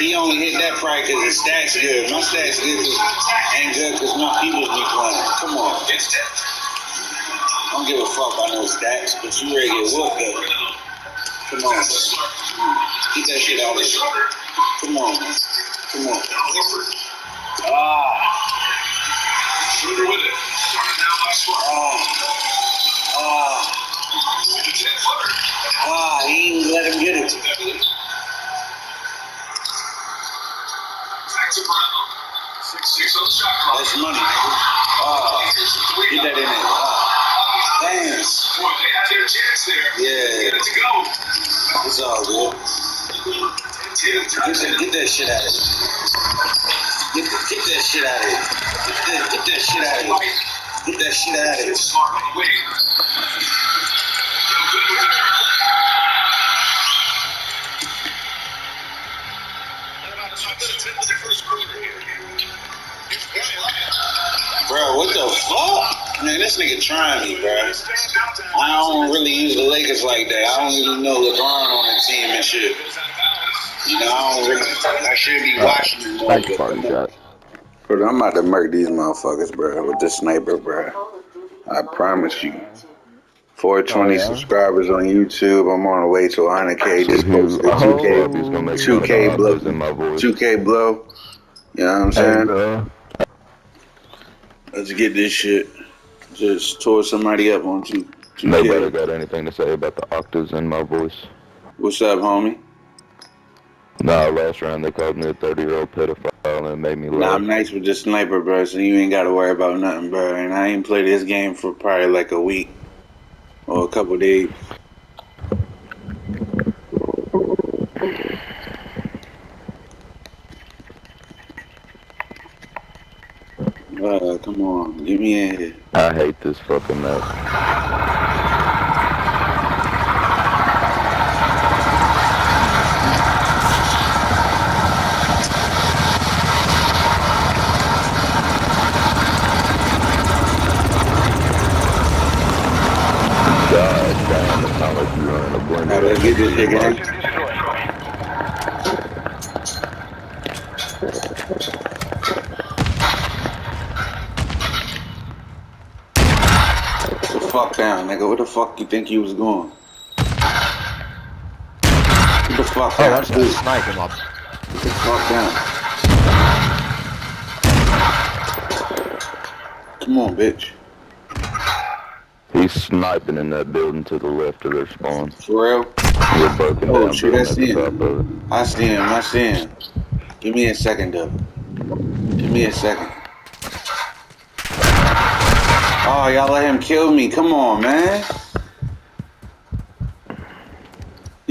He only hit that probably because his stats good. My stats good ain't good because my people's be playing. Come on. I don't give a fuck about no stats, but you ready to get whooped though. Come on. Get that shit out of here. Come on, man. Come on. Ah. Ah. Ah. Ah, he didn't let him get it. That's money, nigga. Ah. Get that in there. Ah. Damn. Yeah. It's all good. Get that, get that shit out of here. Get, the, get that shit out of here. Get that, get that shit out of here. Get that shit out of here. What fuck? Man, this nigga trying me, bro. I don't really use the Lakers like that. I don't even know LeBron on the team and shit. You know, I don't really. I should be watching them more. Thank you, but party shot. Bro, I'm about to murk these motherfuckers, bro, with this sniper, bro. I promise you. 420 Oh, yeah? subscribers on YouTube. I'm on the way to 100K. Just So posted oh, 2K, he's gonna make 2K fun blow. in my voice. 2K blow. You know what I'm Hey, saying? Let's get this shit. Just tore somebody up on 2 Nobody 2K. got anything to say about the octaves in my voice. What's up, homie? Nah, last round they called me a 30 year old pedophile and made me Nah, laugh. I'm nice with the sniper, bro, so you ain't got to worry about nothing, bro. And I ain't played this game for probably like a week or a couple days. Uh, come on, get me in here. I hate this fucking mess. God damn, it's not like you're in a blender. Now let's get this shit going. The fuck down, nigga. Where the fuck you think you was going? Get the fuck Oh, down. I just got sniped him up. Get the fuck down. Come on, bitch. He's sniping in that building to the left of their spawn. For real? We're broken Oh, down shit, I see him. top of it. I see him. I see him. Give me a second, though. Give me a second. Oh, y'all let him kill me. Come on, man.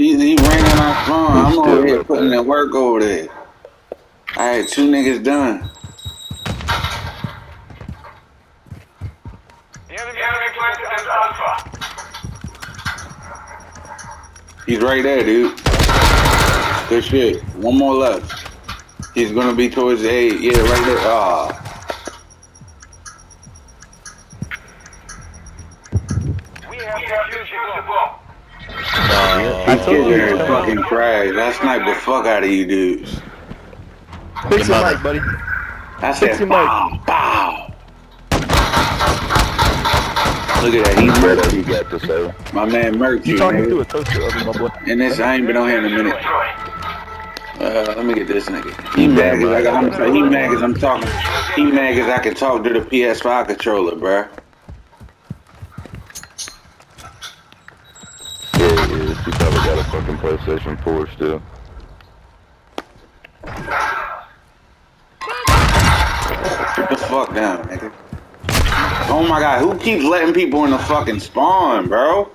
He, he ran on our phone. I'm He's over here up putting there. in work over there. I had two niggas done. He's right there, dude. Good shit. One more left. He's gonna be towards the eight. Yeah, right there. Ah. No. He killed her and fucking crashed. I sniped the fuck out of you dudes. Fix your mic, buddy. I Fix said your mic. bow, bow. Look at that. He What murked else you you. got to say? My man murked You you, talking to a toaster oven, my boy. And this, I ain't been on here in a minute. Uh, let me get this nigga. He mad cause I, I'm, he mad cause I'm talking. He mad cause I can talk to the PS5 controller, bruh. He probably got a fucking PlayStation 4 still. Get the fuck down, nigga. Oh my god, who keeps letting people in the fucking spawn, bro?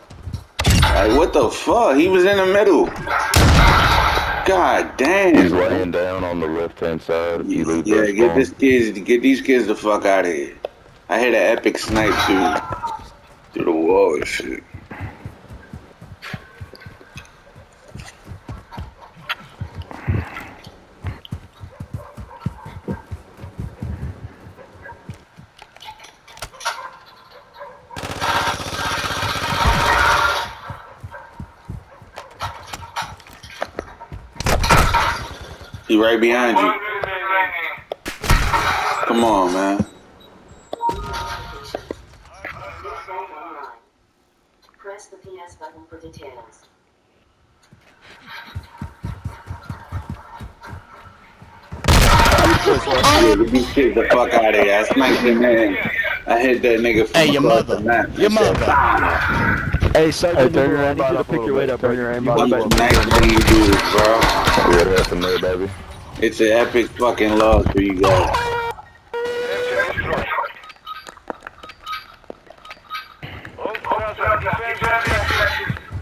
Like, what the fuck? He was in the middle. God damn. He's laying down on the left-hand side. yeah, yeah get this kids, get these kids the fuck out of here. I hit an epic snipe too, through the wall and shit. He right behind you. Come on, man. Press the PS button for details. Yeah, get the fuck out of here. I sniped him in. I hit that nigga Hey, your mother. Your mother. Hey, Sergeant, Hey, turn your I aim need you to pick your weight up. Turn your aim You up. want These that- nice thing dudes, bro. What happened there, baby? It's an epic fucking loss for you guys.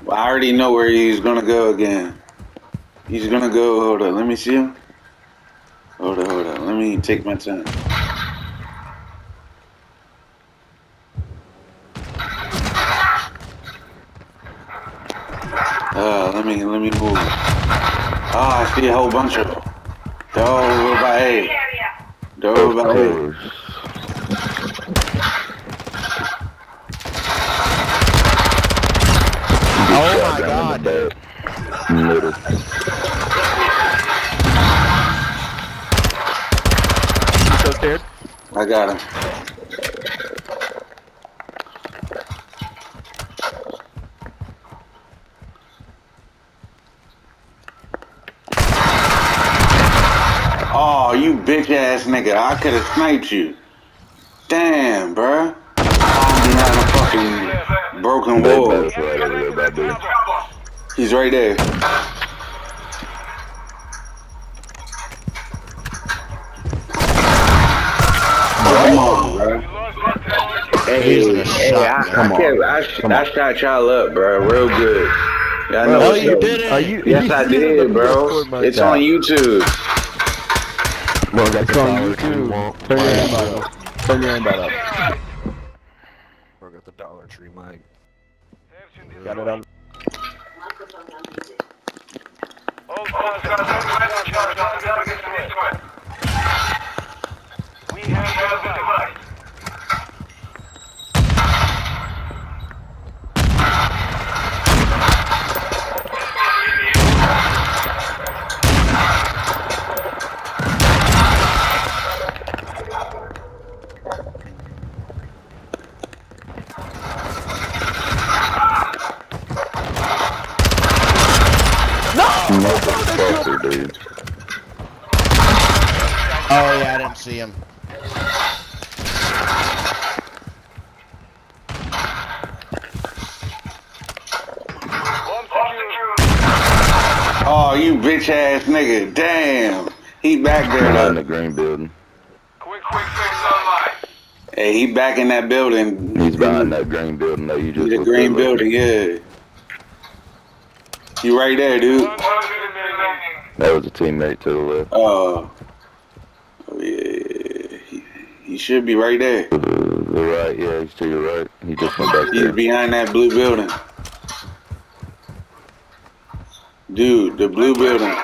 I already know where he's gonna go again. He's gonna go. Hold on, let me see him. Hold on, hold on. Let me take my time. Uh, let me let me move. Ah, I see a whole bunch of them. They're all over by A. They're over Of by A. course. Oh my Shot down in god. Middle. So scared? I got him. Oh, you bitch ass nigga. I could have sniped you. Damn, bruh. I'm behind a fucking broken wall. bass right over there, baby. He's right there. Come on, bro. Hey, He's gonna hey, shot I, me. I, kept, I, sh- I shot y'all up, bro, real good. Y'all know oh, No, you didn't. Are you? Yes, I did, bro. It's on YouTube. Well, that's It's on on YouTube. YouTube. Turn your aim up. Turn your aim up. Work at the Dollar Tree, Mike. Got it on. Microphone unmuted. Dude. Oh yeah, I didn't see him. Oh, you bitch ass nigga. Damn. He back there, Behind though. the green building. Hey, he back in that building. He's behind that green building that you just The green building, yeah. You right there, dude. That was a teammate to the left. Oh. Oh, yeah. He, he should be right there. Uh, the right, yeah, he's to your right. He just went back He's there. behind that blue building. Dude, the blue building.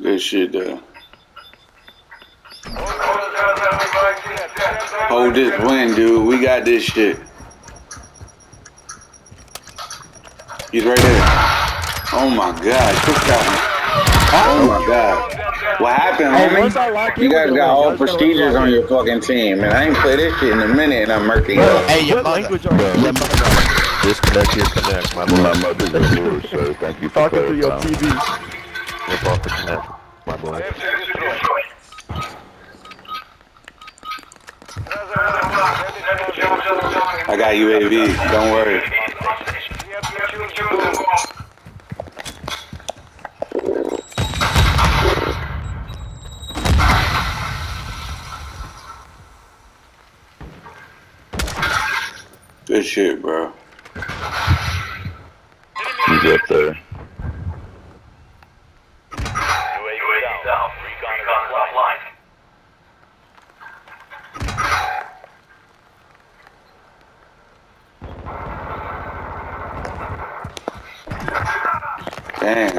Good shit, though. Hold this win, dude. We got this shit. He's right there. Oh my god, quick shot. Oh my god. What happened, Hey, once I homie? lock You guys got them, all I just gotta prestigious on your fucking team, and I ain't played this shit in a minute and I'm murking up. Hey, your What mother. language are you? Disconnect your Kinect, my boy. My mother's a divorce, so thank you for Talking to your. TV. Rip off the Kinect, my boy. I got UAV. Don't worry. Good shit, bro. He's up there.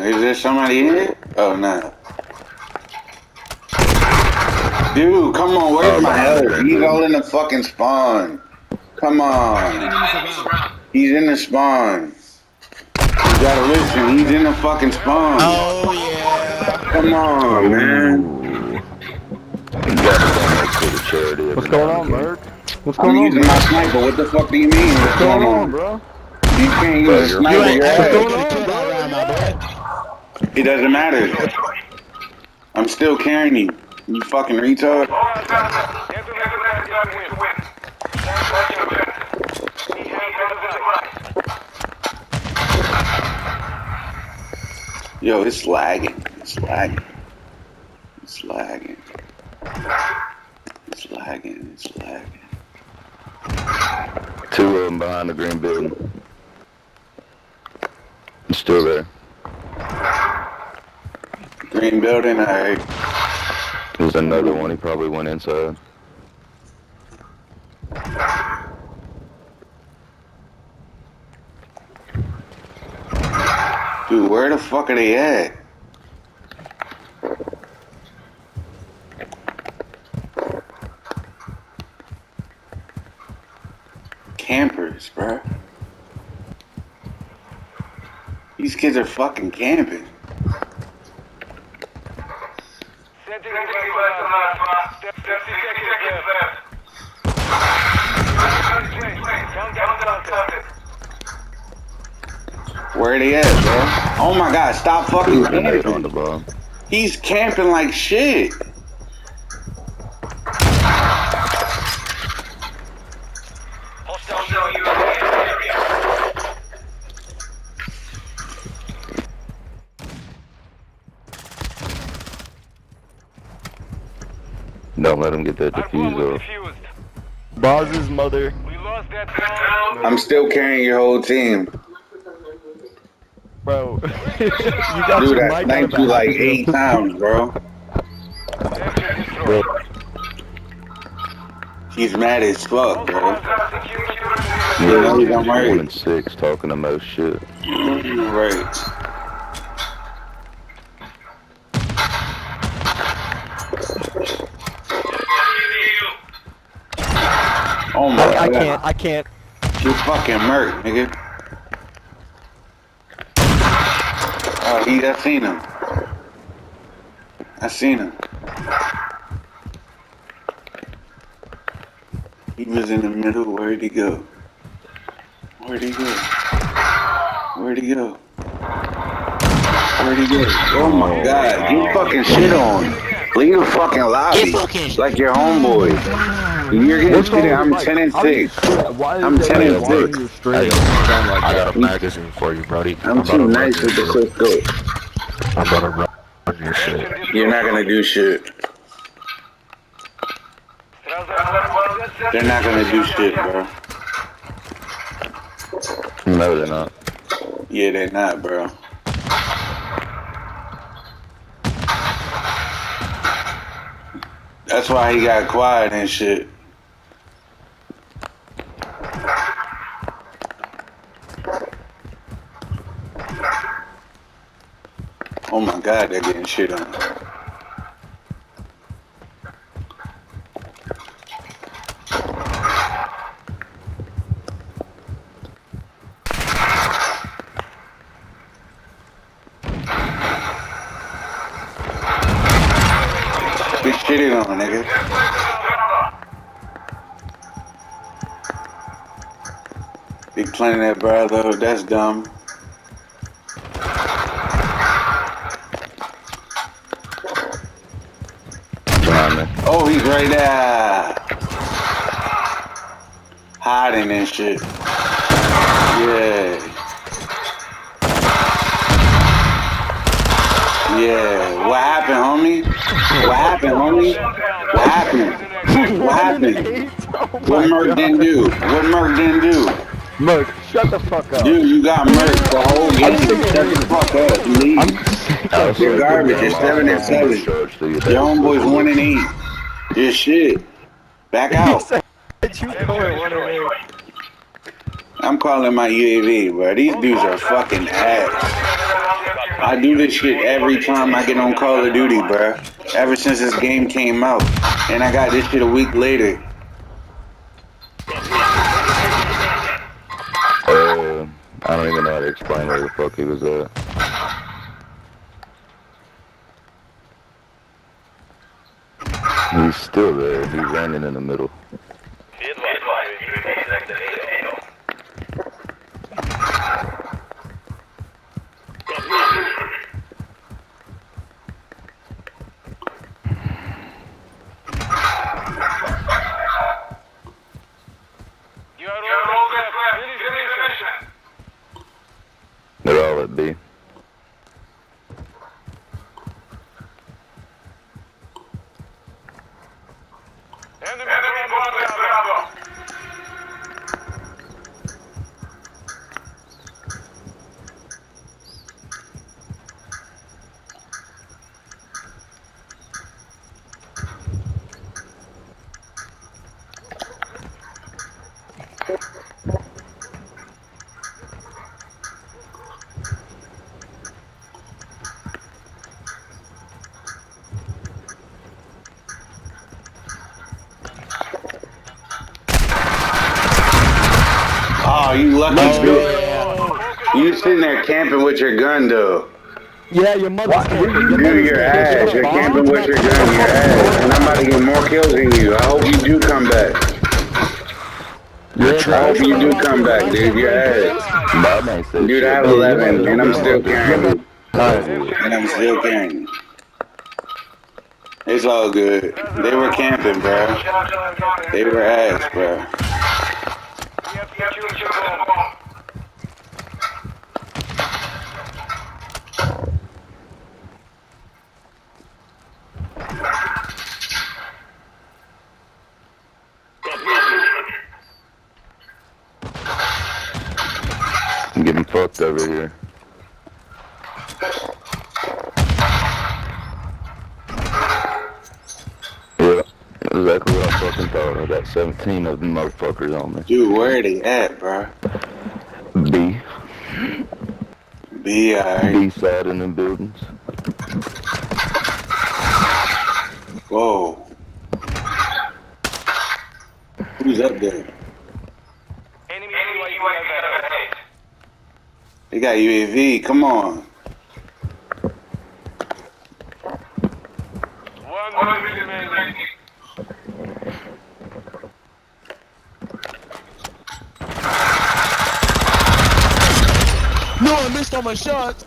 Is there somebody in it? Oh, no. Dude, come on, where's Oh, my behind help? you. He's all in the fucking spawn. Come on. He's in the spawn. You gotta listen, he's in the fucking spawn. Oh yeah. Come on, man. Ooh. He got it down next to the charity. every What's going on, then. Merk? What's I'm going on, using bro? my sniper. What the fuck do you mean? What's What's going on, bro? You can't Bro, use a you're- You sniper. ain't Your ever ass. gonna kill that round, my boy. It doesn't matter. I'm still carrying you. You fucking retard. Yo, it's lagging. It's lagging. It's lagging. It's lagging. It's lagging. Two of them behind the green building. He's still there. Green building, alright. There's another one. He probably went inside. Dude, where the fuck are they at? Campers, bro. These kids are fucking camping. Where are they at, bro? Oh my god, stop fucking Grenade on the camping. He's camping like shit. Hostile Don't let him get that defuse off. Boz's mother. I'm still carrying your whole team. Bro. you got Dude, your I mic sniped you like eight times, bro. Bro, He's mad as fuck, bro. Yeah, Yeah, he's I'm one right. and six talking the most shit. Right. Oh my I, I god. can't. I can't. You fucking murk, nigga. Oh, he, I seen him. I seen him. He was in the middle. Where'd he go? Where'd he go? Where'd he go? Where'd he go? Oh my god, you fucking shit on. Leave the fucking lobby. Like your homeboy. You're getting What's wrong shit. I'm Mike? 10 and How do you 6. shit? Why is I'm 10 and six. of your straight Hey, I got a magazine for you, Brody. I'm about too nice run with the your shit. Cisco. I'm about to run your shit. You're not gonna do shit. They're not gonna do shit, bro. No, they're not. Yeah, they're not, bro. That's why he got quiet and shit. Oh my god, they're getting shit on. Nigga. Be playing that brother, that's dumb. Behind. Oh, he's right there. Hiding and shit. Yeah. Yeah. What happened, homie? What happened, homie? What happened? What happened? What Merk didn't do? What Merk didn't do? Merk, shut the fuck up. Dude, you got Merc the whole game. Shut the fuck up. You leave. You're garbage. You're seven and seven. Charge to you. Your homeboy's one and eight. Your shit. Back out. you going one and eight. I'm calling my UAV, bro. These dudes are fucking ass. I do this shit every time I get on Call of Duty, bro. Ever since this game came out. And I got this shit a week later. Uh, I don't even know how to explain where the fuck he was at. He's still there. He's landing in the middle. Camping with your gun, though. Yeah, your mother's camping. Your Dude, mother's your camping. ass. You're camping with your gun, your ass. And I'm about to get more kills than you. I hope you do come back. You're I hope you do come back, dude. Your ass. My man Dude, I have 11, and I'm still carrying And I'm still carrying. It's all good. They were camping, bro. They were ass, bro. I'm getting fucked over here. Yeah, exactly what I fucking thought. I got 17 of them motherfuckers on me. Dude, where are they at, bro? B, Be alright. B side in them buildings. Whoa. Who's up there? Enemy UAV overhead. They got UAV. Come on. One minute remaining. No, I missed all my shots.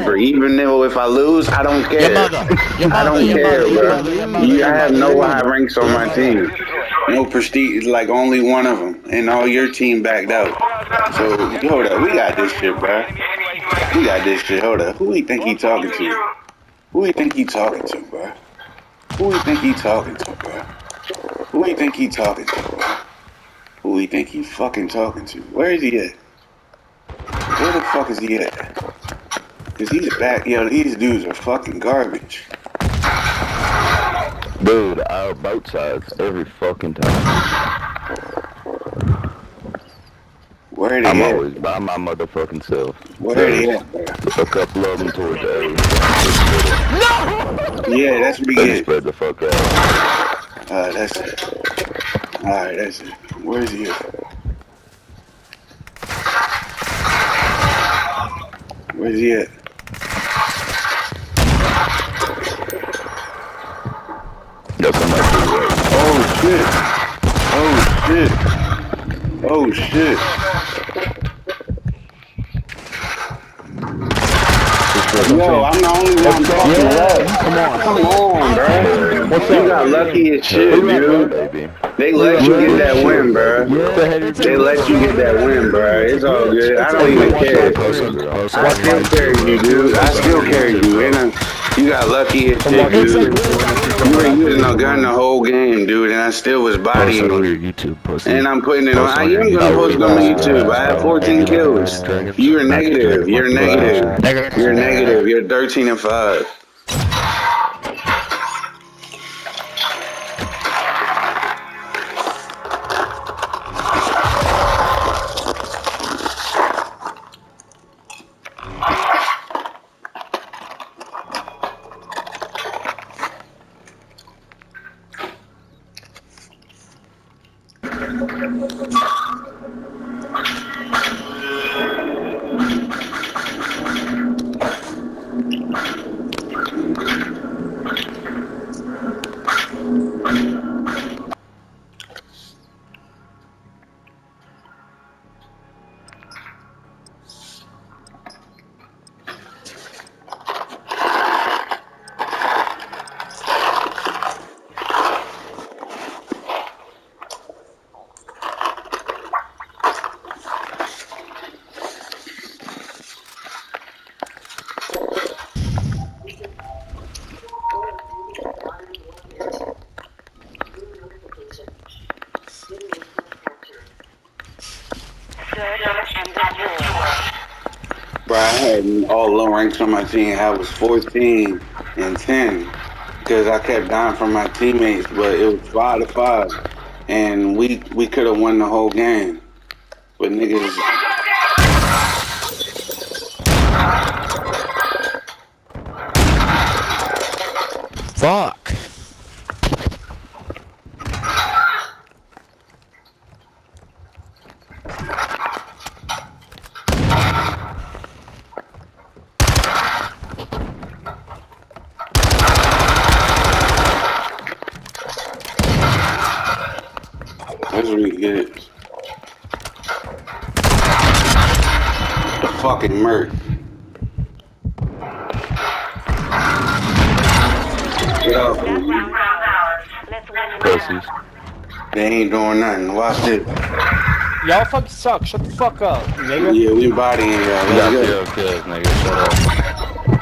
Pulled out a sniper. Even though if I lose, I don't Your care. mother. Your I don't Your care, mother. Your bro. mother. Your mother. You, I have no high ranks on my team. No prestige, like only one of them, and all your team backed out. So hold up, we got this shit, bro. We got this shit. Hold up, who he think he talking to? Who he think he talking to, bro? Who he think he talking to, bro? Who he think he talking to, bro? Who he think he fucking talking to? Where is he at? Where the fuck is he at? Cause he's back, yo. These dudes are fucking garbage. Dude, our both sides every fucking time. Where they I'm at? always by my motherfucking self. Where they at? A couple of them towards the area. Yeah, that's what we get. spread the fuck out. Uh, that's it. Alright, that's it. Where's he at? Where's he at? That's somebody to the. Oh shit! Oh shit! Oh shit! Yo, I'm the only one talking left. Come on. Come on, bro. What's You up? got lucky as shit, dude. baby. They let you get that win, bro. They let you get that win, bro. It's all good. I don't even care. I still carry you, dude. I still carry you. And uh, you got lucky as shit, dude. You were using a gun the whole game, dude, and I still was Post bodying it on you. your YouTube, pussy. And I'm putting it on. I on your am gonna post it on YouTube. YouTube. I have 14 kills. You're negative. You're negative. You're negative. You're 13 and 5. All low ranks on my team. I was 14 and 10 because I kept dying from my teammates, but it was 5 to 5. And we we could have won the whole game. But niggas. Fuck. That's what we get. The fucking Merc. Get off of me. Pussies. They ain't doing nothing. Watch this. Y'all fucking suck. Shut the fuck up, nigga. Yeah, we bodying y'all. You Let's got go. zero kills, nigga. Shut up.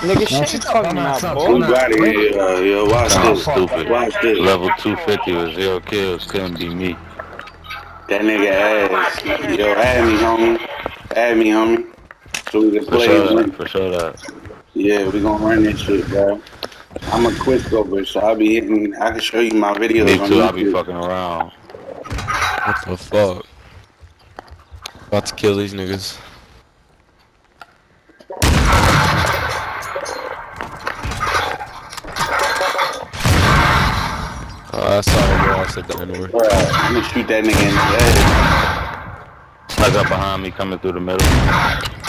Nigga, shut your fucking mouth, We boy. bodying y'all. Yo, watch Sound this. stupid. Watch this. Level 250 with zero kills couldn't be me. That nigga ass. Yo, add me, homie. Add me, homie. So we can For play. sure man. that. For sure that. Yeah, we gonna run this shit, bro. I'm a quick scoper, so I'll be hitting. I can show you my videos Me on too. I'll be YouTube. fucking around. What the fuck? About to kill these niggas. Oh, that's sorry, bro. I said that anyway. Bro, I'm gonna shoot that nigga in the head. Snuck up behind me, coming through the middle.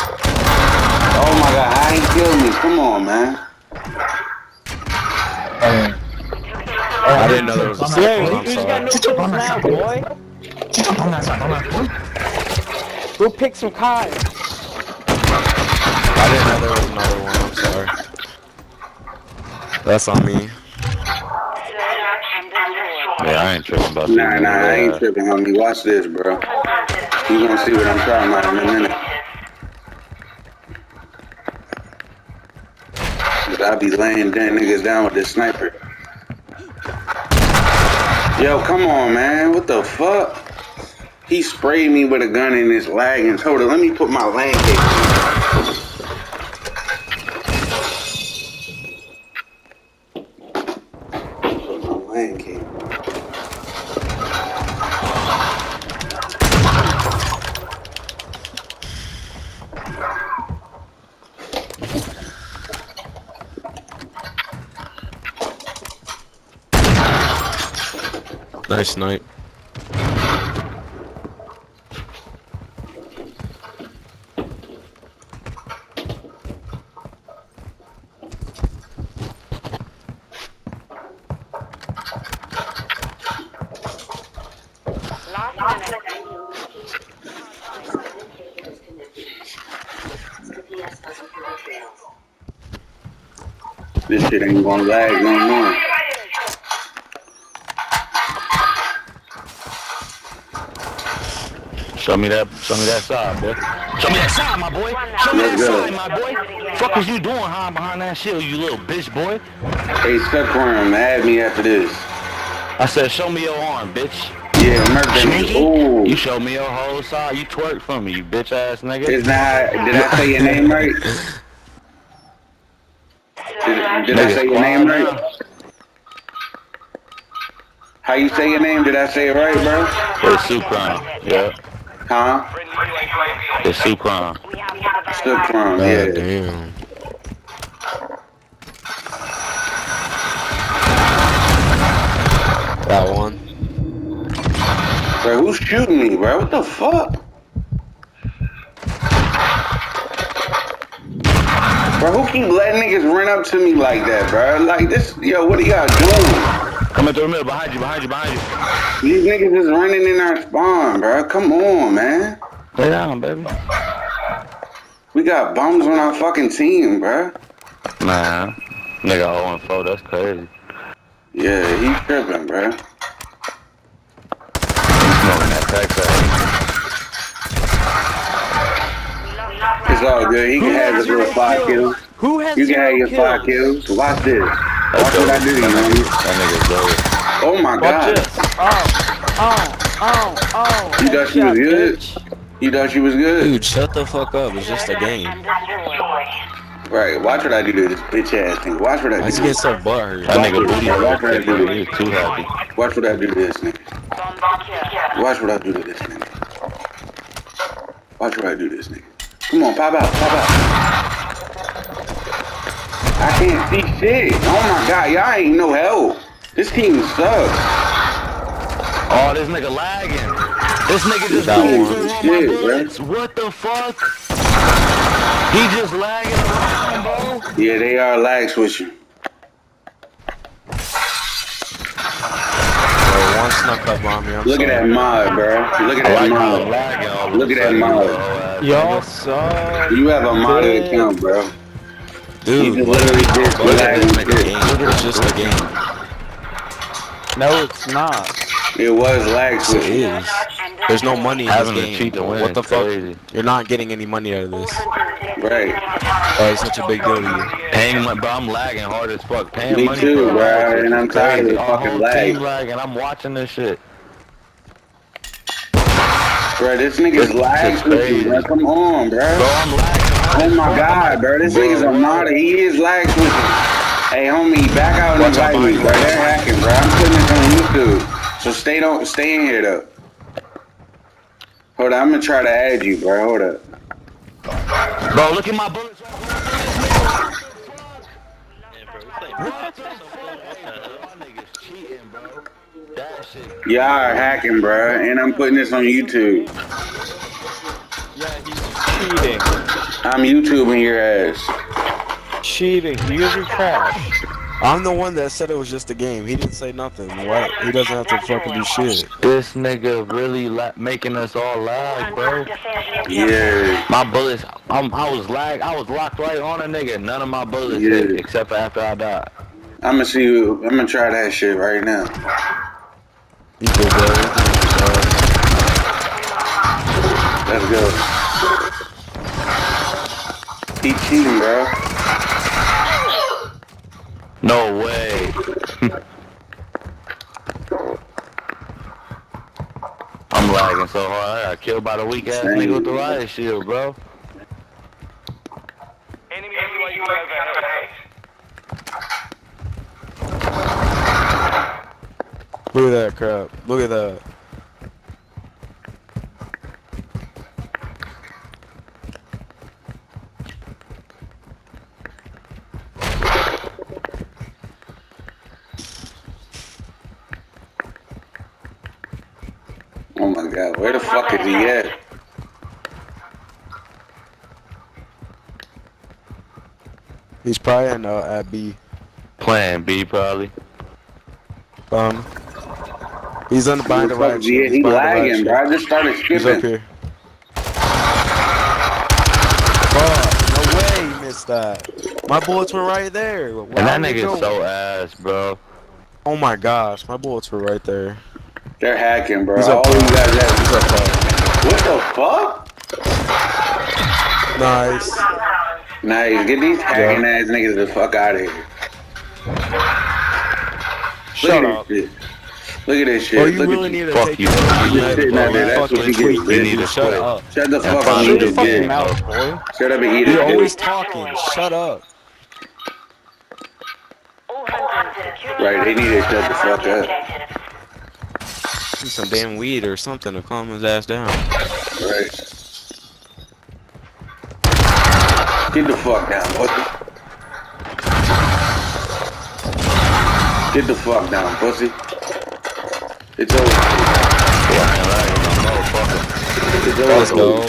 Oh my god, I ain't killed me. Come on, man. I didn't know there was a Yeah, second one. you I'm you got no sorry. kills now, boy. Go pick some cards. I didn't know there was another one. I'm sorry. That's on me. Yeah, I ain't tripping about Nah, that. nah, I ain't tripping, homie. Watch this, bro. You gonna see what I'm talking about in a minute. I be laying damn niggas down with this sniper. Yo, come on, man. What the fuck? He sprayed me with a gun and it's lagging. Hold on, let me put my land For details. This shit ain't gonna lag no more. Show me that, show me that side, boy. Show me that side, my boy. Show me that side, my boy. Fuck is you doing hiding behind that shield, you little bitch, boy? Hey, Stuckworm, add me after this. I said, show me your arm, bitch. Yeah, Merc that Sneaky. nigga. You Ooh. show me your whole side. You twerk for me, you bitch ass nigga. It's not, did I say your name right? Did, did I say your name right? How you say your name? Did I say it right, bro? It's Supron. Yeah. Huh? The UAV. It's Supron. Stuckworm, yeah. damn. That one. Bro, who's shooting me, bro? What the fuck? Bro, who keep letting niggas run up to me like that, bro? Like this, yo, what are y'all doing? Coming through the middle, behind you, behind you, behind you. These niggas is running in our spawn, bro. Come on, man. Lay down, baby. We got bums on our fucking team, bro. Nah. Nigga 0 and 4, that's crazy. Yeah, he's tripping, bro. You smoking that Texas. It's all good. He can have his little five kills. Who has You can have your kills? five kills. Watch this. Watch That's what I dope. do, you That nigga- That nigga's dope. Oh my Watch god. this. Oh, oh, oh, oh. You thought she was good? bitch. You thought she was good? Dude, shut the fuck up. It's just a game. Right. Watch what I do to this bitch ass thing. Watch what I I just do. get so butthurt. That nigga booty Watch what I hurt. do. He's too happy. Watch what I do to this nigga. Watch what I do to this nigga. Watch what I do to this nigga. Come on, pop out, pop out. I can't see shit. Oh my god, y'all ain't no help. This team sucks. Oh, this nigga lagging. This nigga just That lagging one. through all my Shit, bro. bullets. What the fuck? He just lagging around, bro. Yeah, they are lag switching. Bro, one snuck up on me. I'm Look at that sorry. mod, bro. Look at I that like how mod. lagging all of a Look at that sudden, mod. bro, ass Y'all suck. You have a modded account, bro. Dude, You just literally just look at lagging this nigga shit. game. It's just a game. No, it's not. It was lag It switching. is. There's no money in Having this game. to win what the is fuck? crazy. You're not getting any money out of this. Right. Oh, Why is such a big deal to you? Paying my, bro, I'm lagging hard as fuck. Paying Me money too, for bro, and I'm tired of crazy. the Our fucking lag. team lagging. I'm watching this shit. Bro, this nigga's This lag is switching, crazy. bro. Come on, Bro, bro. I'm lagging. Hard Oh my god, bro. This nigga's a what? modder. He is lag switching. Hey, homie, back out and Watch out invite me, bro. They're hacking, bro. I'm putting this on YouTube. So stay don't stay in here though. Hold on, I'm gonna try to add you, bro. Hold up. Bro, look at my bullets. That shit. Y'all are hacking, bro, and I'm putting this on YouTube. Yeah, he's cheating. I'm YouTubing your ass. Cheating. You guys are trash. I'm the one that said it was just a game. He didn't say nothing. What? He doesn't have to fucking do shit. This nigga really la- making us all lag, bro. Yeah. My bullets, I'm, I was lag, I was locked right on a nigga. None of my bullets Yeah. hit except for after I died. I'm gonna see you. I'm gonna try that shit right now. You did that. Let's go. He cheating, bro. No way. I'm lagging so hard. I got killed by the weak ass Same. nigga with the riot shield, bro. Enemy UAV overhead. Look at that crap. Look at that. my god, where the fuck is he at? He's probably in uh, at B. Plan B probably. Um, he's on the behind the right. fuck is he, He's he right lagging, bro. I just started He's up here. Fuck, no way he missed that. My bullets were right there. Why And that would you nigga's so ass, bro. Oh my gosh, my bullets were right there. They're hacking, bro. He's All up you top. guys He's up top. What the fuck? Nice. Nice. Get these hacking ass niggas the fuck out of here. Shut Look up. this shit. Look at this shit. Bro, you Look really at need to Fuck take you. your You fucking just head, sitting bro. out there, that's what you get, tweak, bitch. dude. You need to Shut up. Shut the fuck up Shut eat your fucking mouth, boy. Shut up and eat You're this always talking. Shut up. All hunters secure Right, they need to shut the fuck up. Need some damn weed or something to calm his ass down. Right. Get the fuck down, pussy. Get the fuck down, pussy. It's over. Let's go.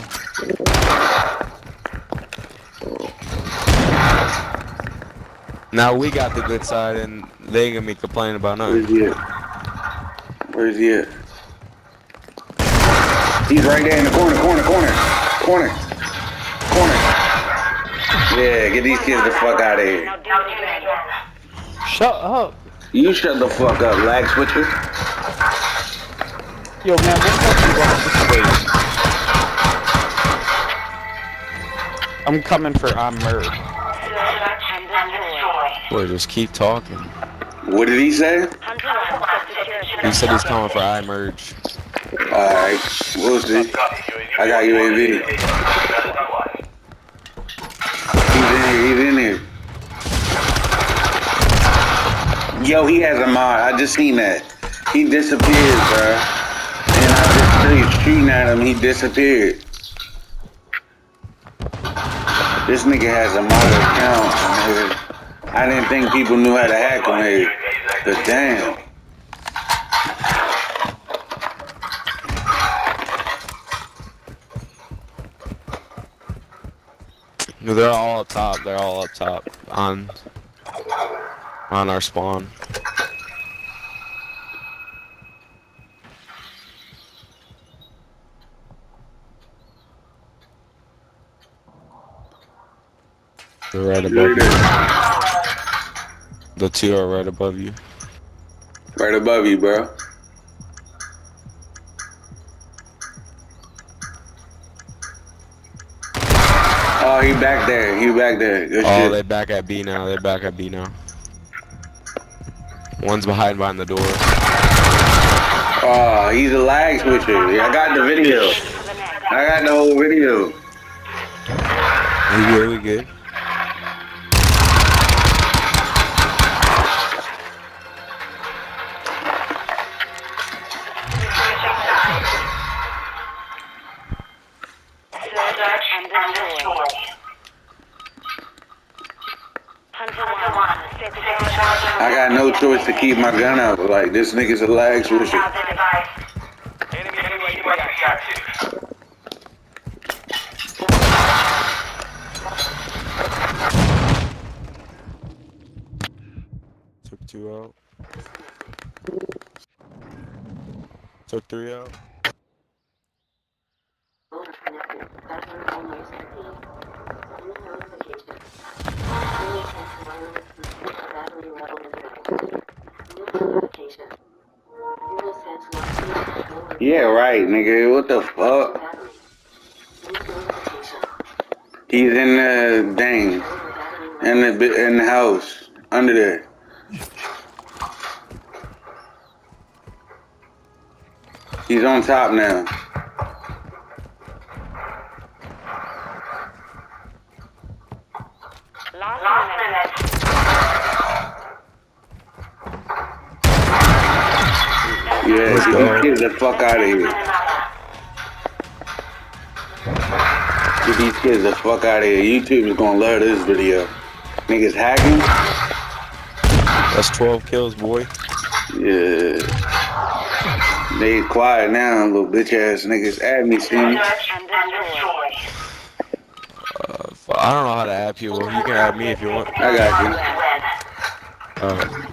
Now we got the good side, and they ain't gonna be complaining about Where's nothing. he at? Where's he at? He's right there in the corner, corner, corner, corner, corner. Yeah, get these kids the fuck out of here. Now do it again. Shut up. You shut the fuck up, lag switcher. Yo, man, what the fuck you going this way? I'm coming for uh, I'm murdered. Search and destroy. Boy, just keep talking. What did he say? Hunter one set security. He said he's coming for I merge. Alright, we'll see. I got UAV. He's in here, he's in here. Yo, he has a mod. I just seen that. He disappeared, bro. And I just started shooting at him, he disappeared. This nigga has a mod account. I didn't think people knew how to hack on here. But damn. They're all up top. They're all up top on on our spawn. They're right above you. The two are right above you. Right above you, bro. He back there. He back there. Good Oh, shit. they're back at B now. They're back at B now. One's behind behind the door. Oh, he's a lag switcher. I got the video. For the next. I got the whole video. We good, we good. To keep my gun out. Like, this nigga's a lag switcher. Enemy UAV active. Took two out. Took three out. Right, nigga. What the fuck? He's in the dang. In the in the house. Under there. He's on top now. Last minute. Yeah, Let's get go. these kids the fuck out of here. Get these kids the fuck out of here. YouTube is gonna love this video. Niggas hacking? That's 12 kills, boy. Yeah. They quiet now, little bitch ass niggas. Add me, Steamy. Search. Uh, I don't know how to add people. You can add me if you want. I got you. Uh,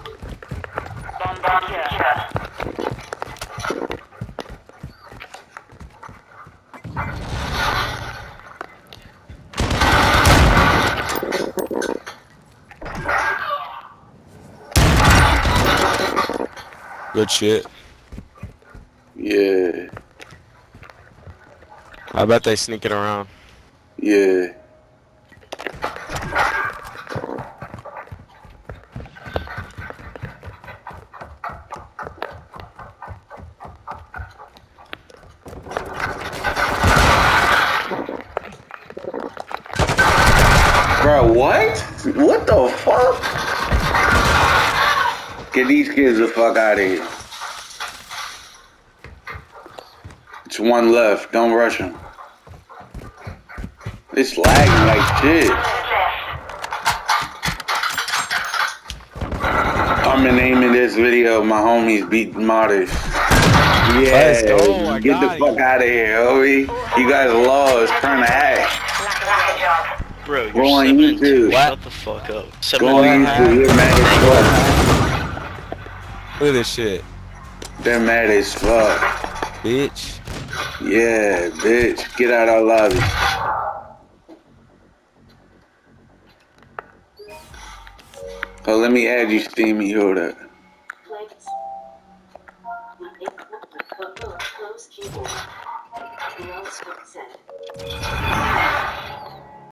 good shit. Yeah, I bet they sneaking around. yeah. Bro, what? What the fuck? Get these kids the fuck out of here. One left. Don't rush him. It's lagging like shit. I'm the name of this video. My homies beat modders. Yeah, Let's go, I oh get the fuck out of here, homie. You guys lost. Turn the hack. Good job. Bro, you're Go on seven and two. YouTube. Shut the fuck up. Seven Go on and YouTube. You're mad as Look at this shit, fuck. They're mad as fuck. bitch. Yeah, bitch. Get out of our lobby. Oh, let me add you, Steamy. Hold up.